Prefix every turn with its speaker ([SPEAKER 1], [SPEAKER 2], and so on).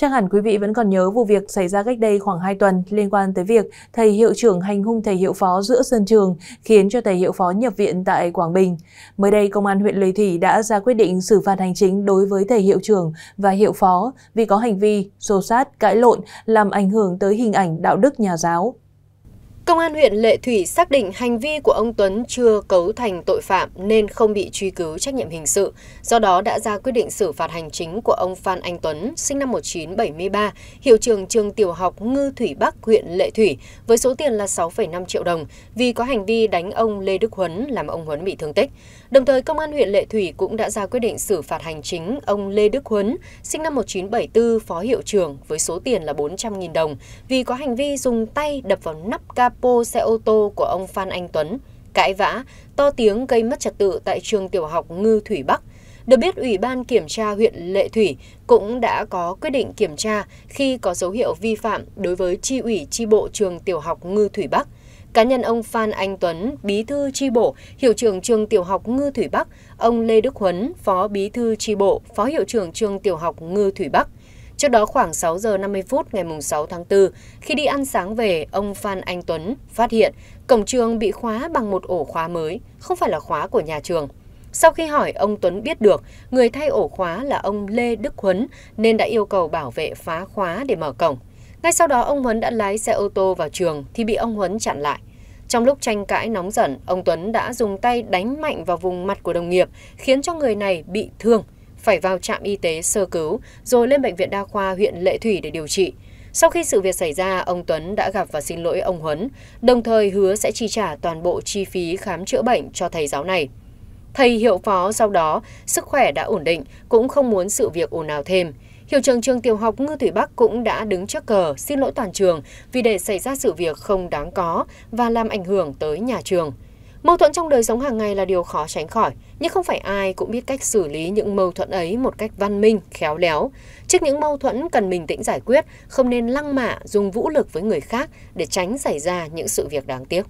[SPEAKER 1] Chắc hẳn quý vị vẫn còn nhớ vụ việc xảy ra cách đây khoảng 2 tuần liên quan tới việc thầy hiệu trưởng hành hung thầy hiệu phó giữa sân trường khiến cho thầy hiệu phó nhập viện tại Quảng Bình. Mới đây, Công an huyện Lê Thủy đã ra quyết định xử phạt hành chính đối với thầy hiệu trưởng và hiệu phó vì có hành vi xô sát, cãi lộn, làm ảnh hưởng tới hình ảnh đạo đức nhà giáo.
[SPEAKER 2] Công an huyện Lệ Thủy xác định hành vi của ông Tuấn chưa cấu thành tội phạm nên không bị truy cứu trách nhiệm hình sự, do đó đã ra quyết định xử phạt hành chính của ông Phan Anh Tuấn, sinh năm 1973, hiệu trường trường tiểu học Ngư Thủy Bắc, huyện Lệ Thủy, với số tiền là 6,5 triệu đồng vì có hành vi đánh ông Lê Đức Huấn làm ông Huấn bị thương tích. Đồng thời, Công an huyện Lệ Thủy cũng đã ra quyết định xử phạt hành chính ông Lê Đức Huấn, sinh năm 1974, phó hiệu trưởng với số tiền là 400.000 đồng vì có hành vi dùng tay đập vào nắp capo xe ô tô của ông Phan Anh Tuấn, cãi vã, to tiếng gây mất trật tự tại trường tiểu học Ngư Thủy Bắc. Được biết, Ủy ban Kiểm tra huyện Lệ Thủy cũng đã có quyết định kiểm tra khi có dấu hiệu vi phạm đối với tri ủy tri bộ trường tiểu học Ngư Thủy Bắc. Cá nhân ông Phan Anh Tuấn, bí thư tri bộ, hiệu trưởng trường tiểu học Ngư Thủy Bắc, ông Lê Đức Huấn, phó bí thư tri bộ, phó hiệu trưởng trường tiểu học Ngư Thủy Bắc. Trước đó khoảng 6 giờ 50 phút ngày 6 tháng 4, khi đi ăn sáng về, ông Phan Anh Tuấn phát hiện cổng trường bị khóa bằng một ổ khóa mới, không phải là khóa của nhà trường. Sau khi hỏi, ông Tuấn biết được người thay ổ khóa là ông Lê Đức Huấn nên đã yêu cầu bảo vệ phá khóa để mở cổng. Ngay sau đó ông Huấn đã lái xe ô tô vào trường thì bị ông Huấn chặn lại. Trong lúc tranh cãi nóng giận, ông Tuấn đã dùng tay đánh mạnh vào vùng mặt của đồng nghiệp, khiến cho người này bị thương, phải vào trạm y tế sơ cứu, rồi lên bệnh viện đa khoa huyện Lệ Thủy để điều trị. Sau khi sự việc xảy ra, ông Tuấn đã gặp và xin lỗi ông Huấn, đồng thời hứa sẽ chi trả toàn bộ chi phí khám chữa bệnh cho thầy giáo này. Thầy hiệu phó sau đó, sức khỏe đã ổn định, cũng không muốn sự việc ồn ào thêm. Hiệu trưởng trường tiểu học Ngư Thủy Bắc cũng đã đứng trước cờ xin lỗi toàn trường vì để xảy ra sự việc không đáng có và làm ảnh hưởng tới nhà trường. Mâu thuẫn trong đời sống hàng ngày là điều khó tránh khỏi, nhưng không phải ai cũng biết cách xử lý những mâu thuẫn ấy một cách văn minh, khéo léo. Trước những mâu thuẫn cần bình tĩnh giải quyết, không nên lăng mạ, dùng vũ lực với người khác để tránh xảy ra những sự việc đáng tiếc.